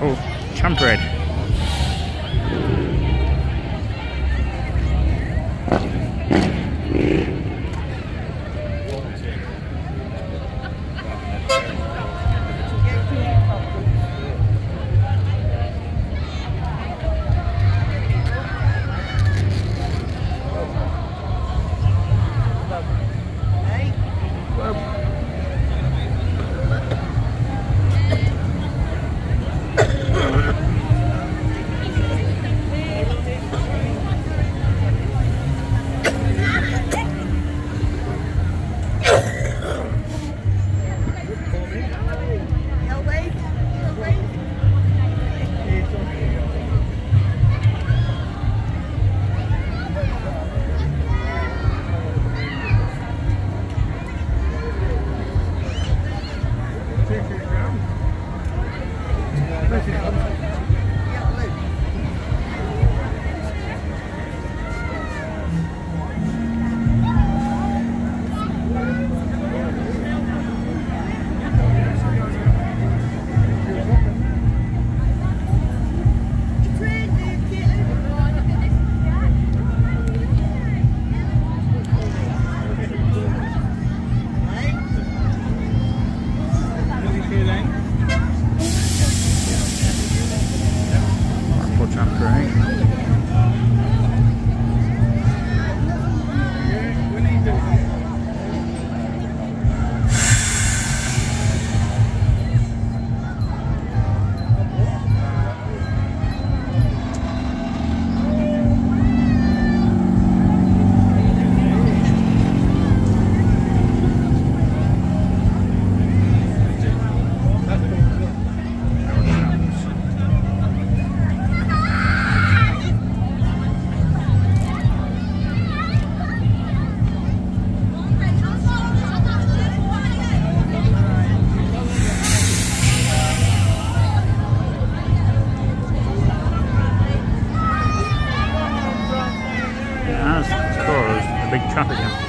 Oh, red. That's caused a big traffic jam.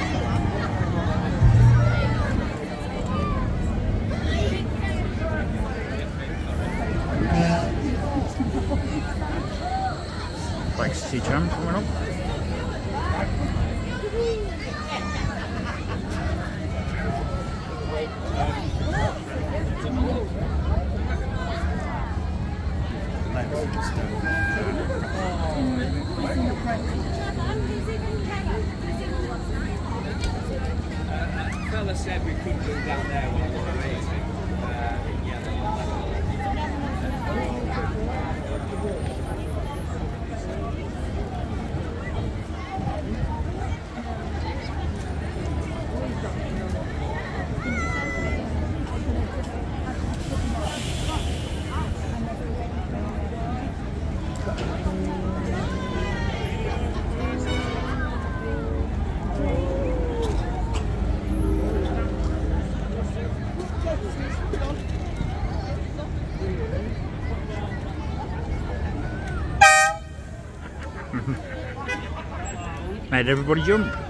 Fella said we couldn't go down there Made everybody jump.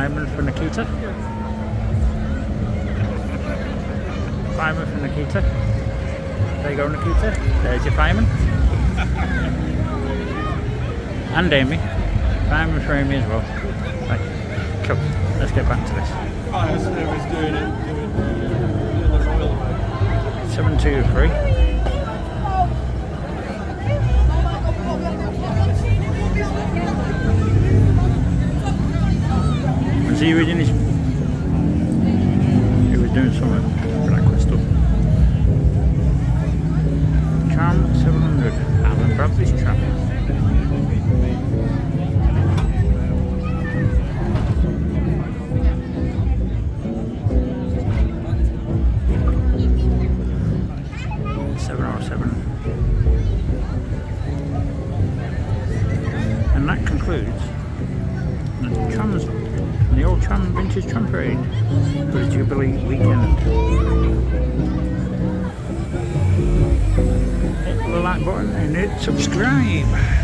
Fireman for Nikita. Fireman for Nikita. There you go, Nikita. There's your fireman. and Amy. Fireman for Amy as well. Right, cool. Let's get back to this. Fire service doing it, doing, doing the royal way. 723. Concludes the trams, the old tram vintage tram parade for the Jubilee weekend. Hit the like button and hit subscribe.